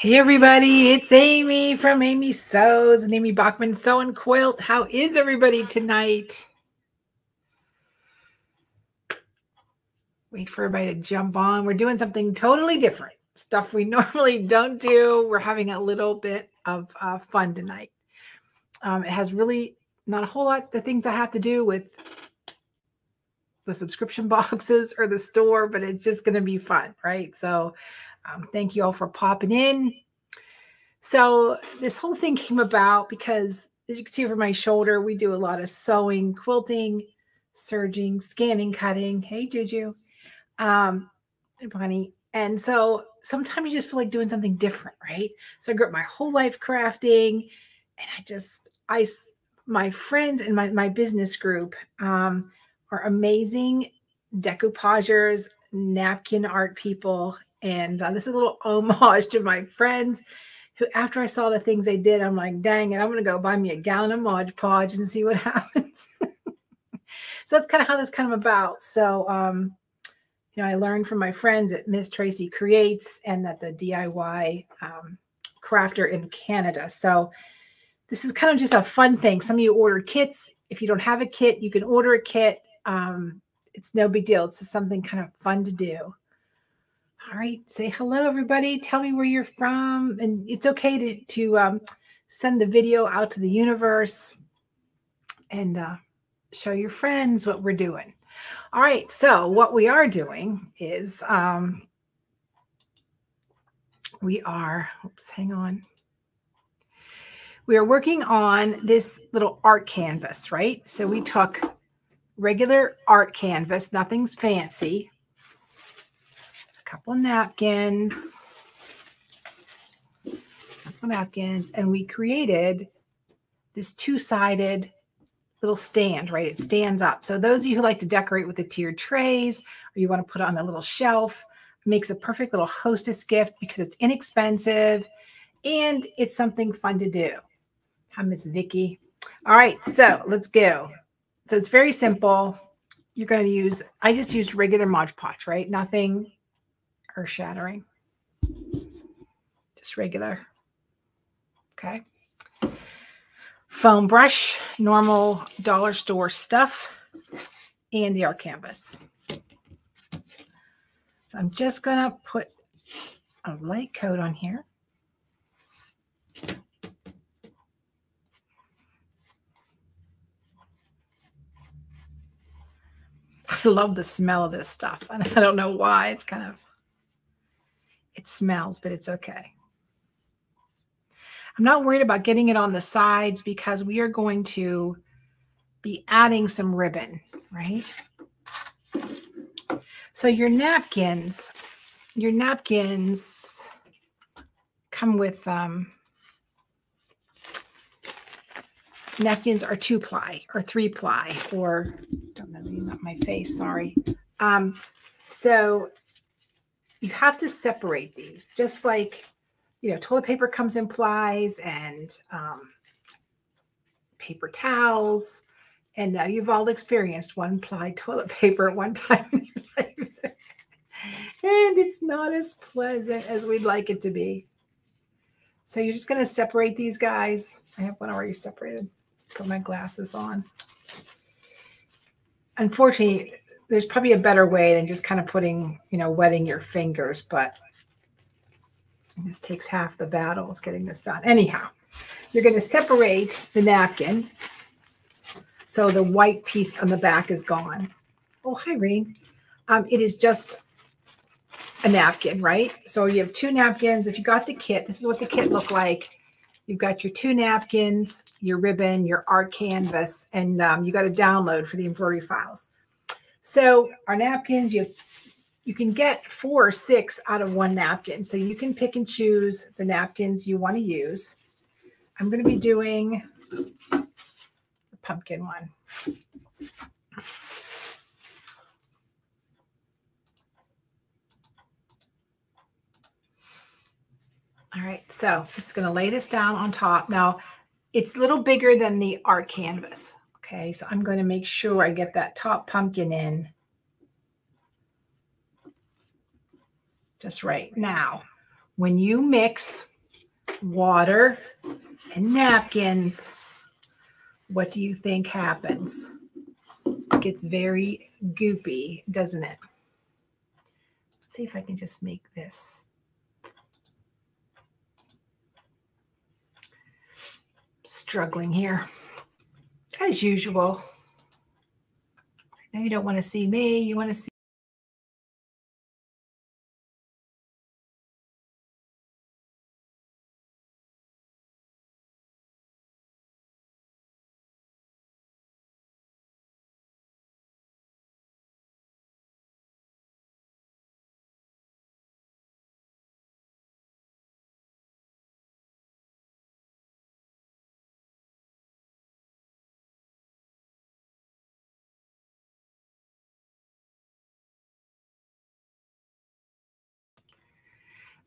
Hey everybody, it's Amy from Amy Sews and Amy Bachman Sew and Quilt. How is everybody tonight? Wait for everybody to jump on. We're doing something totally different. Stuff we normally don't do. We're having a little bit of uh, fun tonight. Um, it has really not a whole lot the things I have to do with the subscription boxes or the store, but it's just going to be fun, right? So um, thank you all for popping in. So this whole thing came about because, as you can see over my shoulder, we do a lot of sewing, quilting, serging, scanning, cutting. Hey, Juju. Um, Bonnie. And so sometimes you just feel like doing something different, right? So I grew up my whole life crafting, and I just, I, my friends and my, my business group um, are amazing decoupagers, napkin art people, and uh, this is a little homage to my friends who, after I saw the things they did, I'm like, dang it, I'm going to go buy me a gallon of Mod Podge and see what happens. so that's kind of how this kind of about. So, um, you know, I learned from my friends at Miss Tracy Creates and that the DIY um, crafter in Canada. So this is kind of just a fun thing. Some of you ordered kits. If you don't have a kit, you can order a kit. Um, it's no big deal. It's just something kind of fun to do. All right, say hello, everybody. Tell me where you're from, and it's okay to to um, send the video out to the universe and uh, show your friends what we're doing. All right, so what we are doing is um, we are. Oops, hang on. We are working on this little art canvas, right? So we took regular art canvas, nothing's fancy couple napkins, couple napkins, and we created this two-sided little stand, right? It stands up. So those of you who like to decorate with the tiered trays, or you want to put it on a little shelf, makes a perfect little hostess gift because it's inexpensive and it's something fun to do. Hi, Miss Vicky. All right, so let's go. So it's very simple. You're going to use, I just used regular Mod Podge, right? Nothing earth shattering. Just regular. Okay. Foam brush, normal dollar store stuff, and the art canvas. So I'm just going to put a light coat on here. I love the smell of this stuff. And I don't know why. It's kind of it smells, but it's okay. I'm not worried about getting it on the sides because we are going to be adding some ribbon, right? So your napkins, your napkins come with um, napkins are two ply or three ply or don't know not my face sorry um, so you have to separate these, just like, you know, toilet paper comes in plies and um, paper towels. And now you've all experienced one ply toilet paper at one time in your life. and it's not as pleasant as we'd like it to be. So you're just going to separate these guys. I have one already separated. Let's put my glasses on. Unfortunately, there's probably a better way than just kind of putting, you know, wetting your fingers, but this takes half the battle is getting this done. Anyhow, you're going to separate the napkin so the white piece on the back is gone. Oh, hi, Reen. Um, it is just a napkin, right? So you have two napkins. If you got the kit, this is what the kit looked like. You've got your two napkins, your ribbon, your art canvas, and um, you got a download for the embroidery files. So our napkins, you you can get four or six out of one napkin. So you can pick and choose the napkins you want to use. I'm going to be doing the pumpkin one. All right, so I'm just going to lay this down on top. Now, it's a little bigger than the art canvas. Okay, so I'm going to make sure I get that top pumpkin in just right. Now, when you mix water and napkins, what do you think happens? It gets very goopy, doesn't it? Let's see if I can just make this. Struggling here, as usual. I know you don't want to see me. You want to see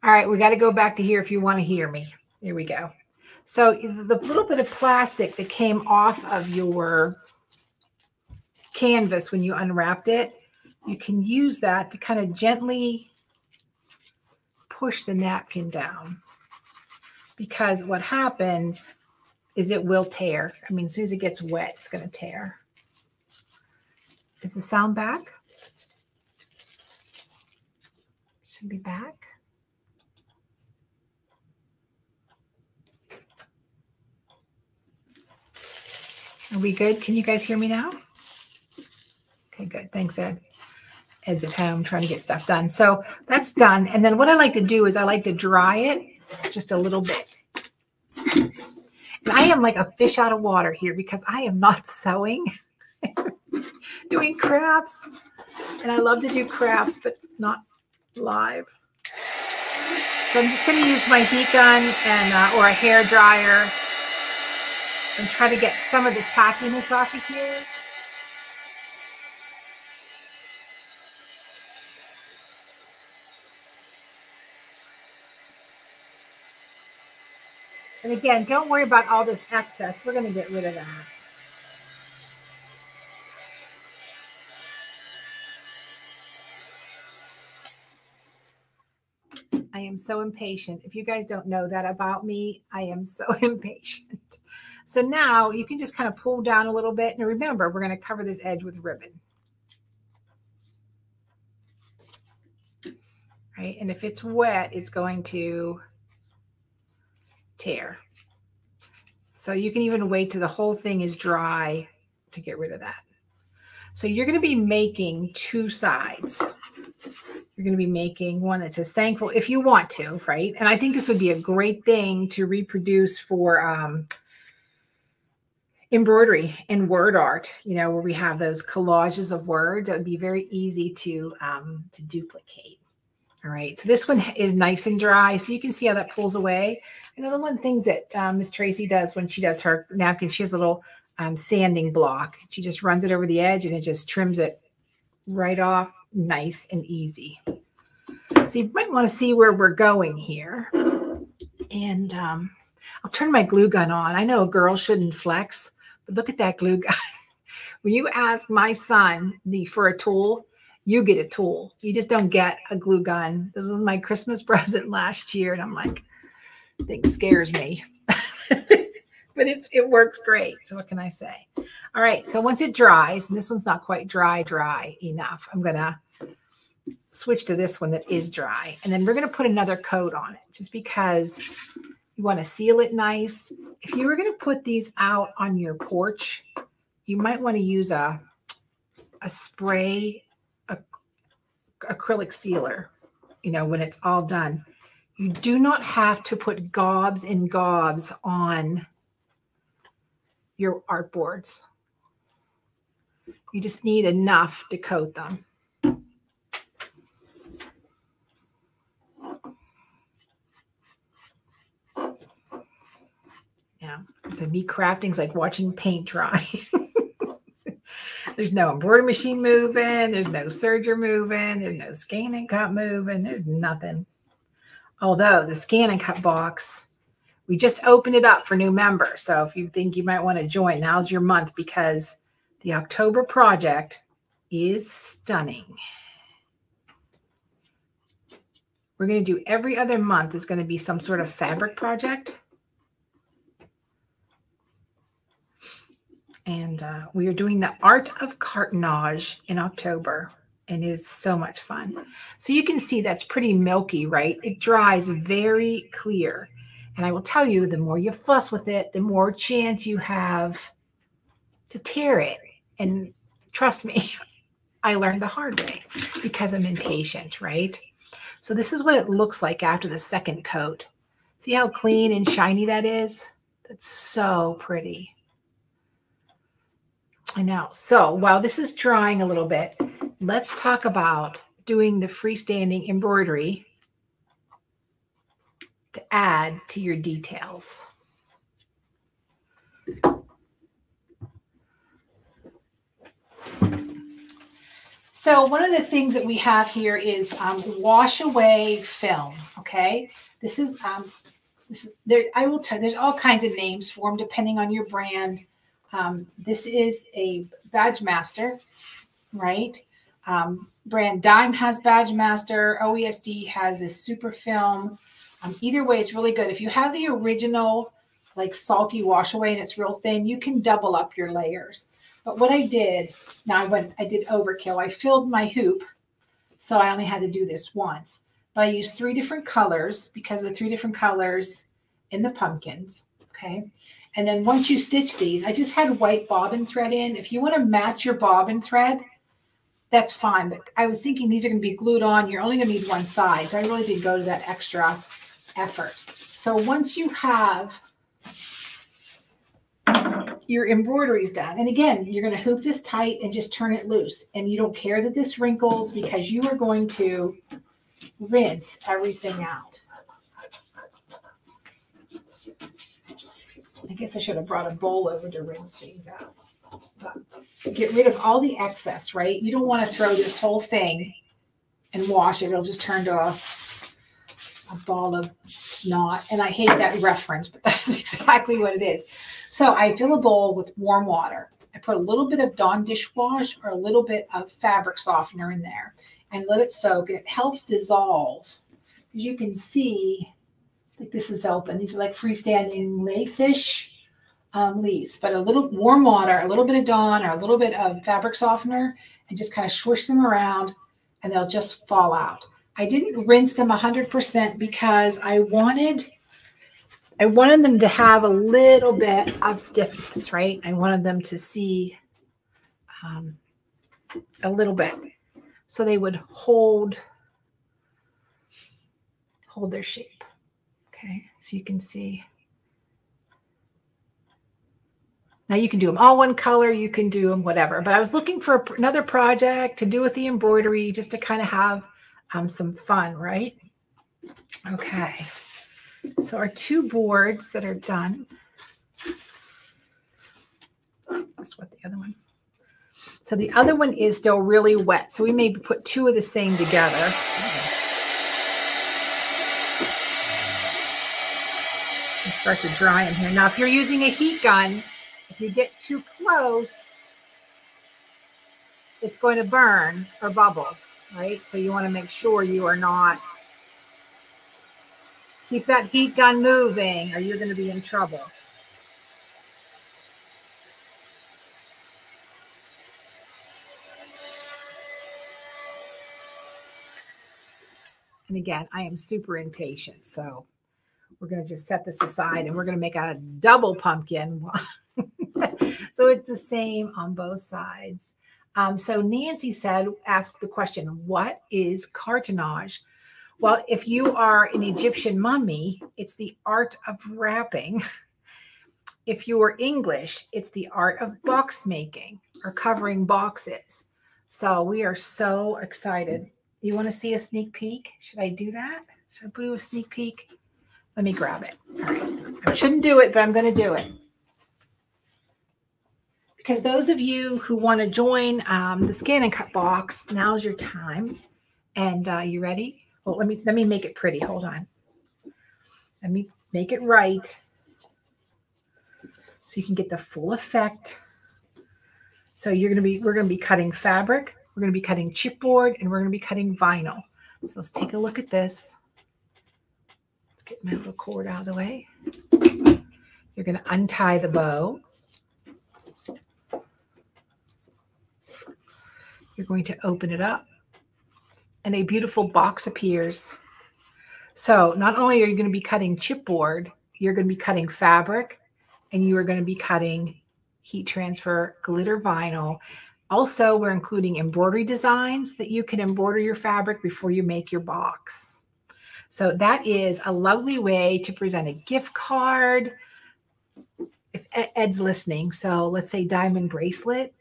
All right, we got to go back to here if you want to hear me. Here we go. So the little bit of plastic that came off of your canvas when you unwrapped it, you can use that to kind of gently push the napkin down. Because what happens is it will tear. I mean, as soon as it gets wet, it's going to tear. Is the sound back? Should be back. Are we good? Can you guys hear me now? Okay, good. Thanks, Ed. Ed's at home trying to get stuff done. So that's done. And then what I like to do is I like to dry it just a little bit. And I am like a fish out of water here because I am not sewing, doing crafts. And I love to do crafts, but not live. So I'm just going to use my heat gun and uh, or a hair dryer and try to get some of the tackiness off of here. And again, don't worry about all this excess. We're going to get rid of that. So impatient. If you guys don't know that about me, I am so impatient. So now you can just kind of pull down a little bit. And remember, we're going to cover this edge with ribbon. Right? And if it's wet, it's going to tear. So you can even wait till the whole thing is dry to get rid of that. So you're going to be making two sides. You're going to be making one that says thankful if you want to, right? And I think this would be a great thing to reproduce for um, embroidery and word art, you know, where we have those collages of words. It would be very easy to um, to duplicate. All right, so this one is nice and dry, so you can see how that pulls away. And the one things that um, Miss Tracy does when she does her napkin, she has a little um, sanding block. She just runs it over the edge and it just trims it right off, nice and easy. So you might want to see where we're going here. And um, I'll turn my glue gun on. I know a girl shouldn't flex, but look at that glue gun. when you ask my son the, for a tool, you get a tool. You just don't get a glue gun. This was my Christmas present last year. And I'm like, thing scares me. but it's it works great. So what can I say? All right. So once it dries, and this one's not quite dry, dry enough, I'm gonna switch to this one that is dry. And then we're gonna put another coat on it just because you want to seal it nice. If you were going to put these out on your porch, you might want to use a, a spray a, acrylic sealer, you know, when it's all done. You do not have to put gobs and gobs on your artboards. You just need enough to coat them. Yeah. So me crafting's like watching paint dry. there's no embroidery machine moving. There's no serger moving. There's no scan and cut moving. There's nothing. Although the scan and cut box, we just opened it up for new members. So if you think you might want to join, now's your month because the October project is stunning. we're going to do every other month is going to be some sort of fabric project. And uh, we are doing the art of cartonnage in October and it is so much fun. So you can see that's pretty milky, right? It dries very clear. And I will tell you, the more you fuss with it, the more chance you have to tear it. And trust me, I learned the hard way because I'm impatient, right? So this is what it looks like after the second coat. See how clean and shiny that is? That's so pretty. I know. So while this is drying a little bit, let's talk about doing the freestanding embroidery to add to your details. So one of the things that we have here is um, wash away film. Okay, this is um, this is, there. I will tell. There's all kinds of names for them depending on your brand. Um, this is a Badge Master, right? Um, brand Dime has Badge Master. OESD has a super film. Um, either way, it's really good. If you have the original, like sulky wash away and it's real thin, you can double up your layers. But what I did, now I went, I did overkill. I filled my hoop, so I only had to do this once. But I used three different colors because of the three different colors in the pumpkins. Okay. And then once you stitch these, I just had white bobbin thread in. If you want to match your bobbin thread, that's fine. But I was thinking these are going to be glued on. You're only going to need one side. So I really did go to that extra effort. So once you have your embroideries done, and again, you're going to hoop this tight and just turn it loose. And you don't care that this wrinkles because you are going to rinse everything out. I guess I should have brought a bowl over to rinse things out. But get rid of all the excess, right? You don't want to throw this whole thing and wash it. It'll just turn to a, a ball of snot. And I hate that reference, but that's exactly what it is. So I fill a bowl with warm water. I put a little bit of Dawn dishwash or a little bit of fabric softener in there and let it soak. And it helps dissolve. As you can see, like this is open. These are like freestanding lace-ish um, leaves, but a little warm water, a little bit of Dawn or a little bit of fabric softener and just kind of swish them around and they'll just fall out. I didn't rinse them 100% because I wanted I wanted them to have a little bit of stiffness, right? I wanted them to see um, a little bit so they would hold hold their shape. Okay, so you can see. Now you can do them all one color, you can do them whatever. But I was looking for another project to do with the embroidery just to kind of have um, some fun, right? Okay. So our two boards that are done. That's what the other one. So the other one is still really wet. So we may put two of the same together. Start to dry in here. Now, if you're using a heat gun, if you get too close, it's going to burn or bubble, right? So you want to make sure you are not, keep that heat gun moving or you're going to be in trouble. And again, I am super impatient, so we're going to just set this aside and we're going to make a double pumpkin. so it's the same on both sides. Um, so Nancy said, asked the question, what is cartonnage? Well, if you are an Egyptian mummy, it's the art of wrapping. If you are English, it's the art of box making or covering boxes. So we are so excited. You want to see a sneak peek? Should I do that? Should I do a sneak peek? Let me grab it. I shouldn't do it, but I'm going to do it. Because those of you who want to join um, the scan and cut box, now's your time. And uh, you ready? Well, let me let me make it pretty. Hold on. Let me make it right so you can get the full effect. So you're going to be we're going to be cutting fabric, we're going to be cutting chipboard, and we're going to be cutting vinyl. So let's take a look at this. Let's get my little cord out of the way. You're going to untie the bow. You're going to open it up and a beautiful box appears. So not only are you going to be cutting chipboard, you're going to be cutting fabric and you are going to be cutting heat transfer glitter vinyl. Also, we're including embroidery designs that you can embroider your fabric before you make your box. So that is a lovely way to present a gift card. If Ed's listening, so let's say diamond bracelet,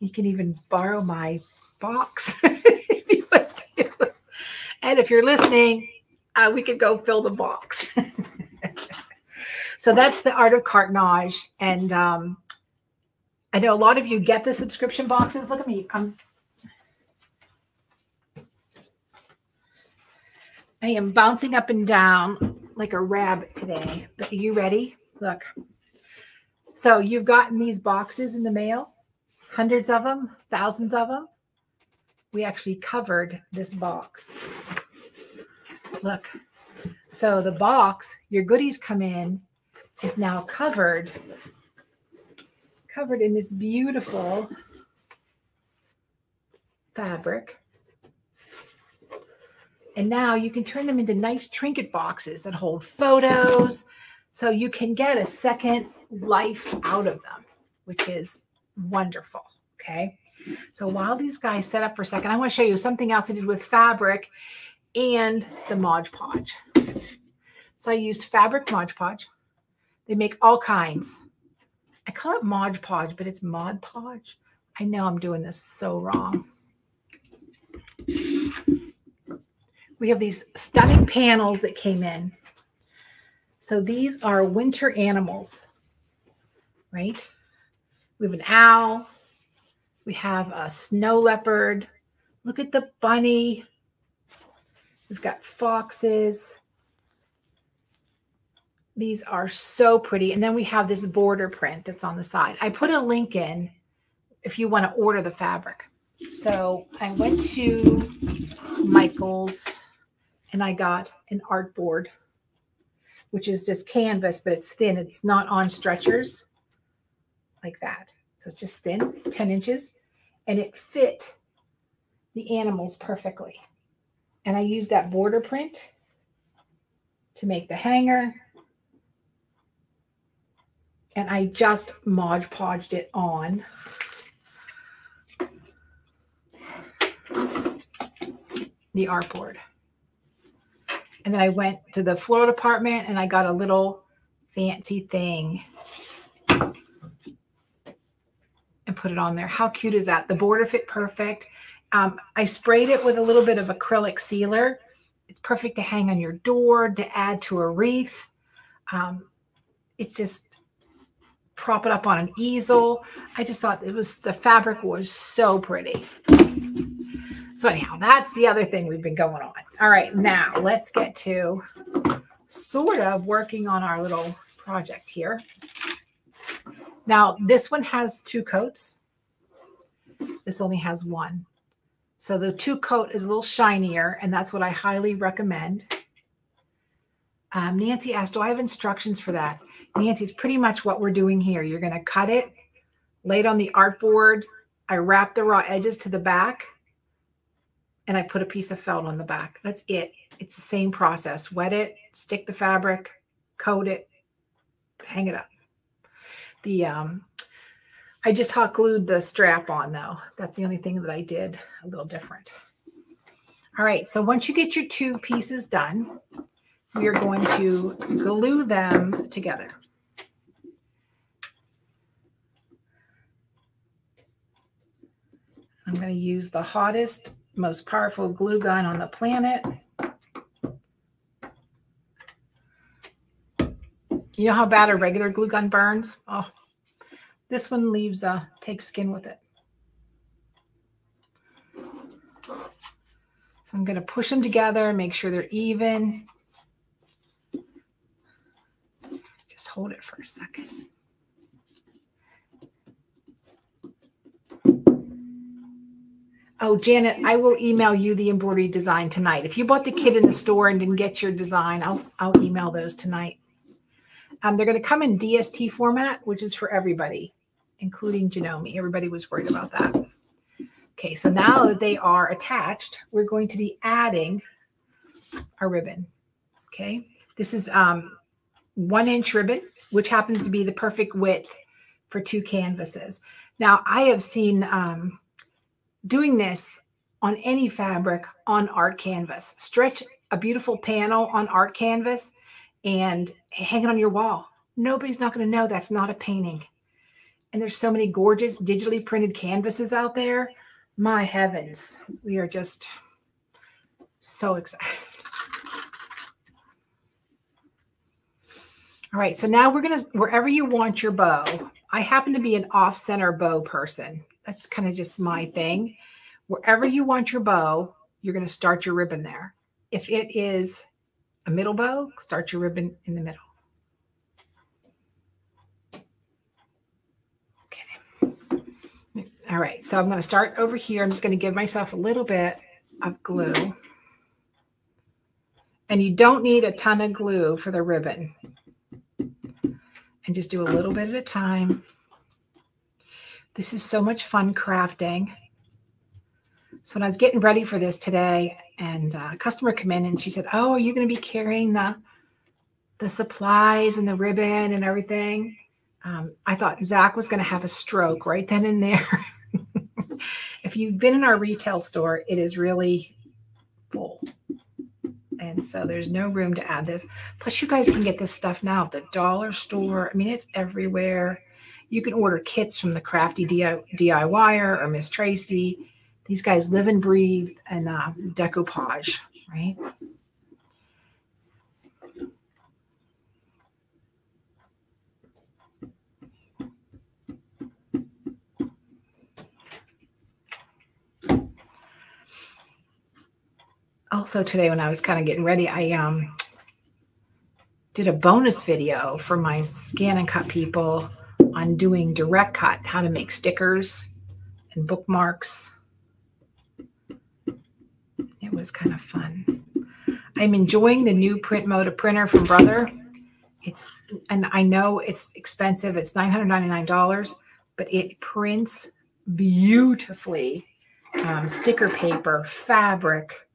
you can even borrow my box if he wants to. And if you're listening, uh, we could go fill the box. so that's the art of cartonnage. And um, I know a lot of you get the subscription boxes. Look at me. I'm I am bouncing up and down like a rabbit today. But are you ready? Look. So you've gotten these boxes in the mail, hundreds of them, thousands of them. We actually covered this box. Look. So the box, your goodies come in, is now covered, covered in this beautiful fabric. And now you can turn them into nice trinket boxes that hold photos. So you can get a second life out of them, which is wonderful. Okay. So while these guys set up for a second, I want to show you something else I did with fabric and the Mod Podge. So I used fabric Mod Podge. They make all kinds. I call it Mod Podge, but it's Mod Podge. I know I'm doing this so wrong. We have these stunning panels that came in. So these are winter animals, right? We have an owl. We have a snow leopard. Look at the bunny. We've got foxes. These are so pretty. And then we have this border print that's on the side. I put a link in if you want to order the fabric. So I went to Michael's and I got an art board, which is just canvas, but it's thin. It's not on stretchers like that. So it's just thin, 10 inches, and it fit the animals perfectly. And I used that border print to make the hanger. And I just Mod Podged it on. The artboard. And then I went to the floral department and I got a little fancy thing and put it on there. How cute is that? The border fit perfect. Um, I sprayed it with a little bit of acrylic sealer. It's perfect to hang on your door, to add to a wreath. Um, it's just prop it up on an easel. I just thought it was the fabric was so pretty. So anyhow, that's the other thing we've been going on. All right, now let's get to sort of working on our little project here. Now, this one has two coats. This only has one. So the two coat is a little shinier, and that's what I highly recommend. Um, Nancy asked, do I have instructions for that? Nancy's pretty much what we're doing here. You're going to cut it, lay it on the artboard. I wrap the raw edges to the back, and I put a piece of felt on the back. That's it. It's the same process. Wet it, stick the fabric, coat it, hang it up. The um, I just hot glued the strap on though. That's the only thing that I did a little different. All right, so once you get your two pieces done, we are going to glue them together. I'm going to use the hottest, most powerful glue gun on the planet. You know how bad a regular glue gun burns? Oh, this one leaves, uh, takes skin with it. So I'm going to push them together, make sure they're even. Just hold it for a second. Oh, Janet, I will email you the embroidery design tonight. If you bought the kit in the store and didn't get your design, I'll I'll email those tonight. Um, they're going to come in DST format, which is for everybody, including Janome. Everybody was worried about that. Okay, so now that they are attached, we're going to be adding our ribbon. Okay, this is um, one inch ribbon, which happens to be the perfect width for two canvases. Now, I have seen um, doing this on any fabric on art canvas. Stretch a beautiful panel on art canvas and hang it on your wall. Nobody's not going to know that's not a painting. And there's so many gorgeous digitally printed canvases out there. My heavens, we are just so excited. All right, so now we're going to, wherever you want your bow, I happen to be an off center bow person. That's kind of just my thing. Wherever you want your bow, you're going to start your ribbon there. If it is a middle bow, start your ribbon in the middle. Okay. All right, so I'm going to start over here. I'm just going to give myself a little bit of glue. And you don't need a ton of glue for the ribbon. And just do a little bit at a time. This is so much fun crafting. So when I was getting ready for this today, and uh, a customer came in and she said, "Oh, are you going to be carrying the the supplies and the ribbon and everything?" Um, I thought Zach was going to have a stroke right then and there. if you've been in our retail store, it is really full. And so there's no room to add this. Plus, you guys can get this stuff now at the dollar store. I mean, it's everywhere. You can order kits from the Crafty DIYer or Miss Tracy. These guys live and breathe and uh, decoupage, right? also today when I was kind of getting ready, I um did a bonus video for my scan and cut people on doing direct cut, how to make stickers and bookmarks. It was kind of fun. I'm enjoying the new Printmoda printer from Brother. It's and I know it's expensive. It's $999, but it prints beautifully. Um, sticker paper, fabric,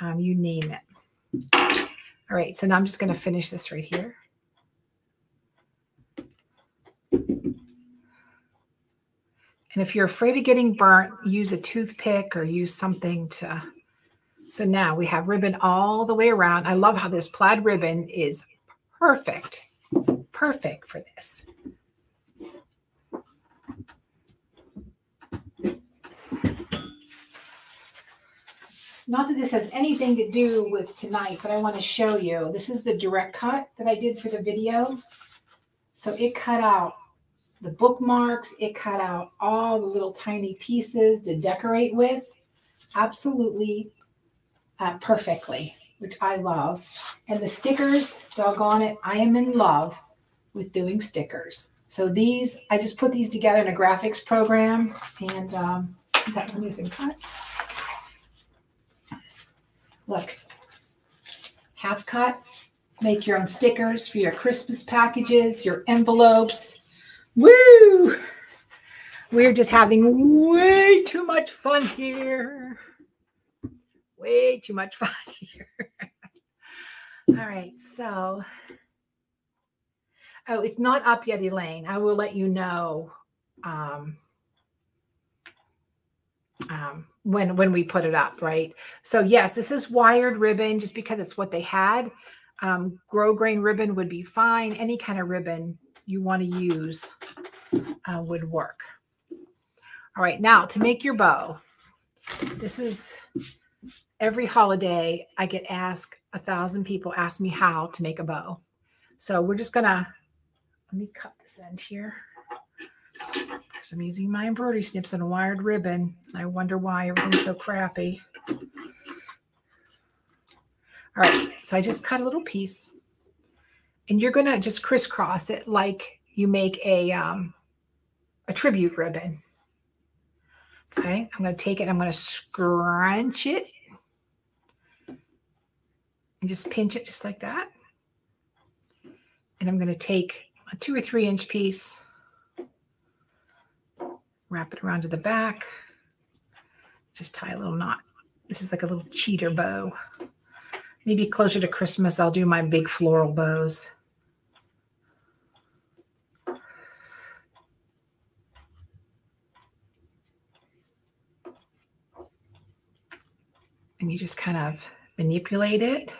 um, you name it. All right, so now I'm just going to finish this right here. And if you're afraid of getting burnt, use a toothpick or use something to. So now we have ribbon all the way around. I love how this plaid ribbon is perfect, perfect for this. Not that this has anything to do with tonight, but I want to show you. This is the direct cut that I did for the video. So it cut out the bookmarks. It cut out all the little tiny pieces to decorate with. Absolutely uh, perfectly, which I love. And the stickers, doggone it, I am in love with doing stickers. So these, I just put these together in a graphics program, and um, that one isn't cut. Look, half cut. Make your own stickers for your Christmas packages, your envelopes, Woo! We're just having way too much fun here. Way too much fun here. All right, so oh, it's not up yet, Elaine. I will let you know um, um, when when we put it up, right? So yes, this is wired ribbon just because it's what they had. Um, grosgrain ribbon would be fine. Any kind of ribbon you want to use uh, would work. All right, now to make your bow, this is every holiday I get asked, a thousand people ask me how to make a bow. So we're just gonna, let me cut this end here. Because I'm using my embroidery snips on a wired ribbon. I wonder why everything's so crappy. All right, so I just cut a little piece and you're gonna just crisscross it like you make a um, a tribute ribbon. Okay, I'm going to take it, I'm going to scrunch it and just pinch it just like that. And I'm going to take a two or three inch piece, wrap it around to the back, just tie a little knot. This is like a little cheater bow. Maybe closer to Christmas, I'll do my big floral bows. And you just kind of manipulate it.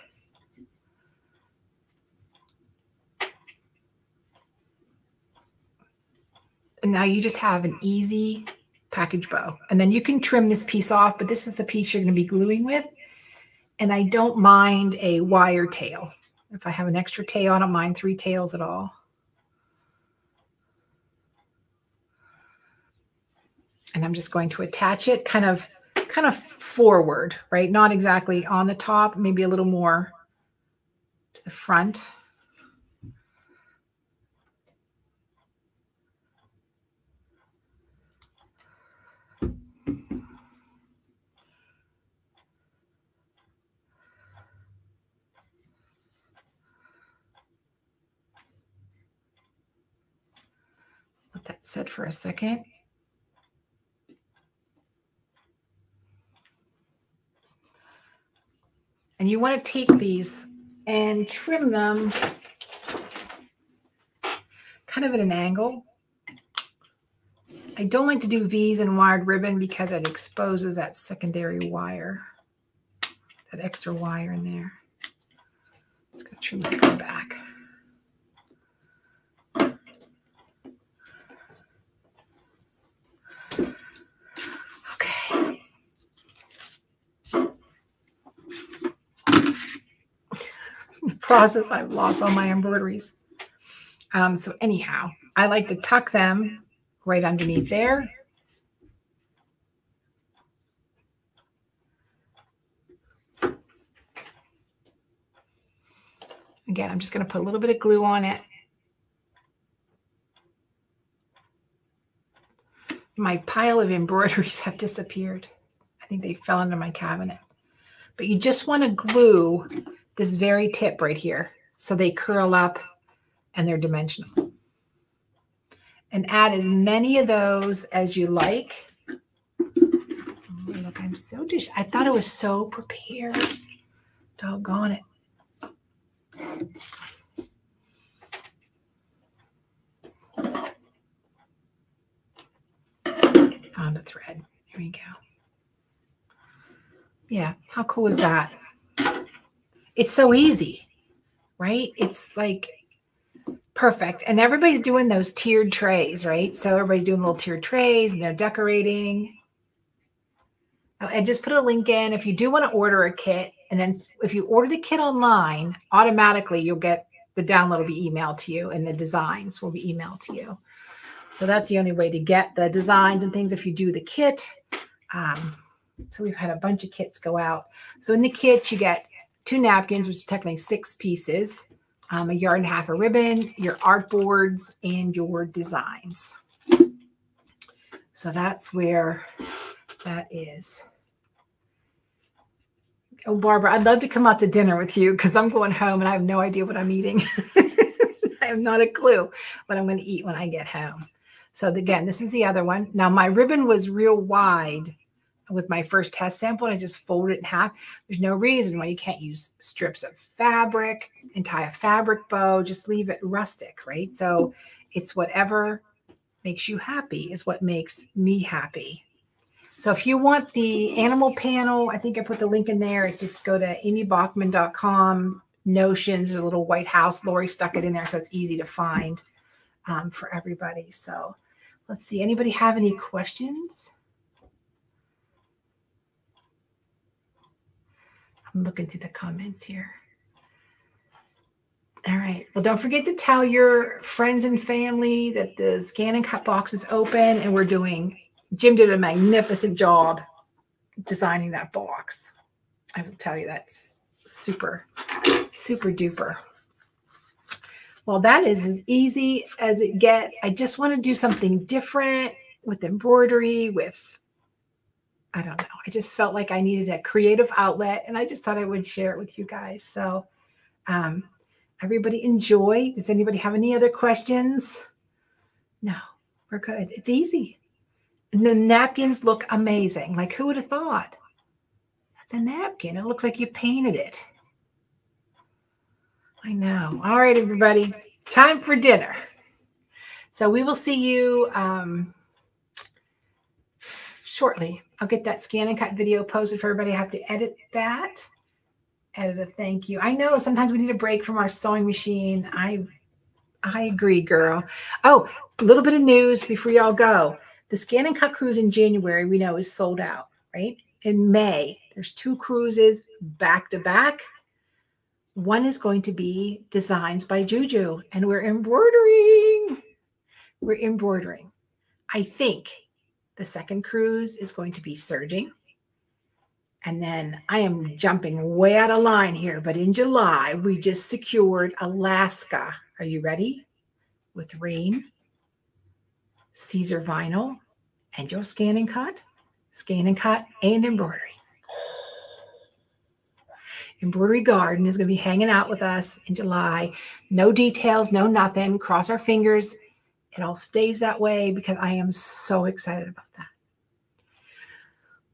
And now you just have an easy package bow. And then you can trim this piece off, but this is the piece you're going to be gluing with. And I don't mind a wire tail. If I have an extra tail, I don't mind three tails at all. And I'm just going to attach it kind of kind of forward, right? Not exactly on the top, maybe a little more to the front. Let that sit for a second. And you want to take these and trim them kind of at an angle. I don't like to do V's and wired ribbon because it exposes that secondary wire, that extra wire in there. Going to trim that back. Process, I've lost all my embroideries. Um, so anyhow, I like to tuck them right underneath there. Again, I'm just going to put a little bit of glue on it. My pile of embroideries have disappeared. I think they fell into my cabinet. But you just want to glue this very tip right here. So they curl up and they're dimensional. And add as many of those as you like. Oh, look, I'm so dish. I thought it was so prepared. Doggone it. Found a thread. Here we go. Yeah, how cool is that? It's so easy, right? It's like perfect. And everybody's doing those tiered trays, right? So everybody's doing little tiered trays and they're decorating. And just put a link in if you do want to order a kit. And then if you order the kit online, automatically you'll get the download will be emailed to you and the designs will be emailed to you. So that's the only way to get the designs and things if you do the kit. Um, so we've had a bunch of kits go out. So in the kit, you get two napkins, which is technically six pieces, um, a yard and a half of ribbon, your art boards, and your designs. So that's where that is. Oh, Barbara, I'd love to come out to dinner with you because I'm going home and I have no idea what I'm eating. I have not a clue what I'm going to eat when I get home. So again, this is the other one. Now my ribbon was real wide with my first test sample and I just fold it in half. There's no reason why you can't use strips of fabric and tie a fabric bow. Just leave it rustic, right? So it's whatever makes you happy is what makes me happy. So if you want the animal panel, I think I put the link in there. It just go to amybachman.com. Notions, there's a little white house. Lori stuck it in there so it's easy to find um, for everybody. So let's see. Anybody have any questions? I'm looking through the comments here. All right. Well, don't forget to tell your friends and family that the scan and cut box is open and we're doing, Jim did a magnificent job designing that box. I will tell you that's super, super duper. Well, that is as easy as it gets. I just want to do something different with embroidery, with I don't know. I just felt like I needed a creative outlet and I just thought I would share it with you guys. So, um, everybody enjoy. Does anybody have any other questions? No, we're good. It's easy. And the napkins look amazing. Like, who would have thought? That's a napkin. It looks like you painted it. I know. All right, everybody. Time for dinner. So we will see you um, shortly. I'll get that scan and cut video posted for everybody. I have to edit that. Edit a thank you. I know sometimes we need a break from our sewing machine. I I agree, girl. Oh, a little bit of news before y'all go. The scan and cut cruise in January, we know, is sold out, right? In May, there's two cruises back to back. One is going to be designs by Juju, and we're embroidering. We're embroidering. I think the second cruise is going to be serging. And then I am jumping way out of line here, but in July, we just secured Alaska. Are you ready? With Rain, Siser Vinyl, and your scan and cut, scan and cut, and embroidery. Embroidery Garden is going to be hanging out with us in July. No details, no nothing. Cross our fingers. It all stays that way because I am so excited about that.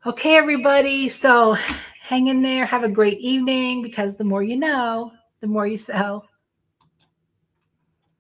Okay, everybody. So hang in there. Have a great evening because the more you know, the more you sell.